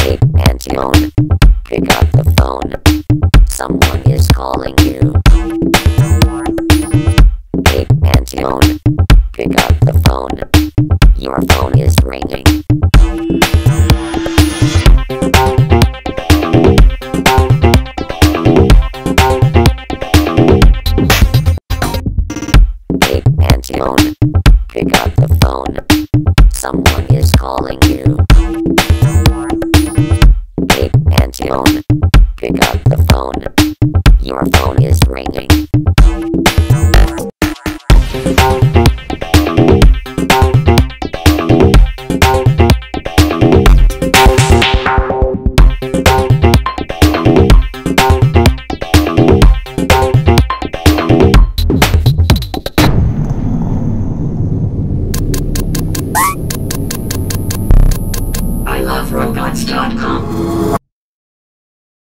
Hey, Antione. Pick up the phone. Someone is calling you. Hey, Antione. Pick up the phone. Your phone is ringing. Pick up the phone. Someone is calling you. Antione. Pick up the phone. Your phone is ringing. I love robots.com.